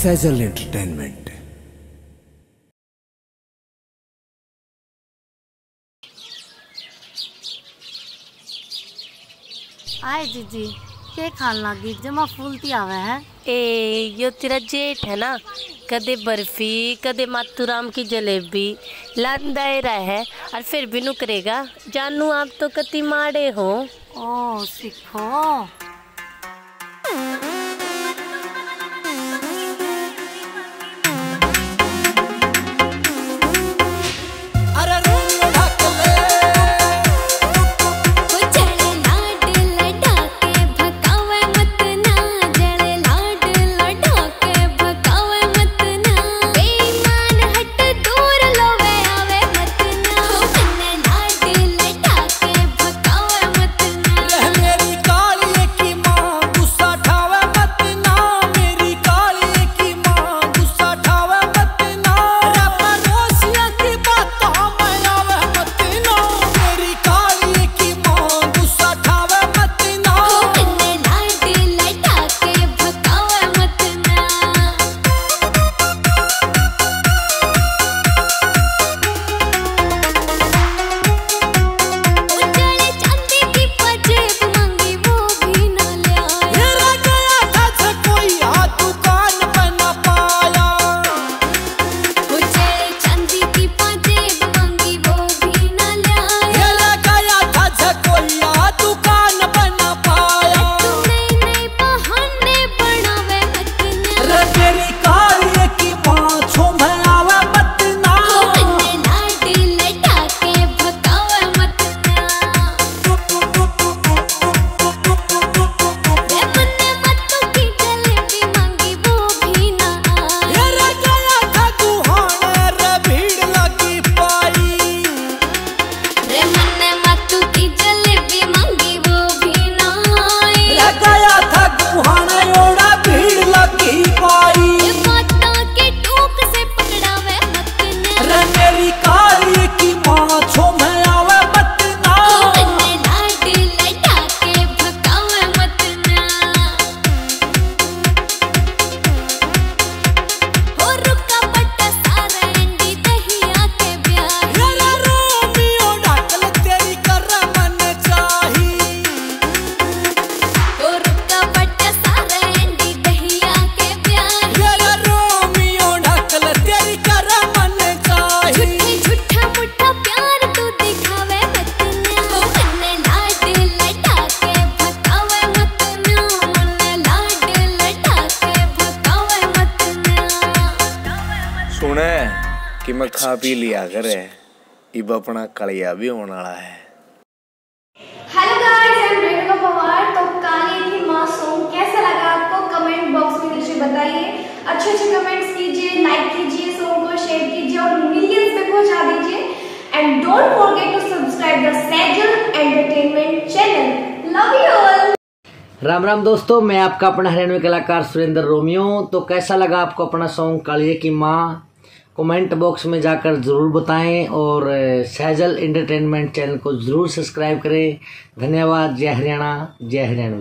Saizal entertainment आए जीजी के खान लगी? जमा फूलती आवे है। ए यो तेरा जेठ है ना? कदे बर्फ़ी कदे मातूराम की जलेबी। लांदायरा है और फिर भी नु करेगा जानू आप तो कति माड़े हो। ओ सीखो। कि मैं खा पी लिया करे। इब अपना कलिया भी होने वाला है। Hello guys I am Renuka Pawar. तो काली थी माँ सॉन्ग कैसा लगा आपको? कमेंट बॉक्स में नीचे बताइए। अच्छे अच्छे कमेंट्स कीजिए लाइक कीजिए सॉन्ग को शेयर कीजिए और मिलियंस पे पहुँचा दीजिए। And don't forget to subscribe the Sejal entertainment channel love you all Ram Ram दोस्तों मैं आपका अपना हरियाणवी कलाकार सुरेंद्र रोमियो। तो कैसा लगा आपको अपना सॉन्ग कालिए की माँ? कमेंट बॉक्स में जाकर ज़रूर बताएँ और सैजल इंटरटेनमेंट चैनल को ज़रूर सब्सक्राइब करें। धन्यवाद। जय हरियाणा। जय हरियाणवी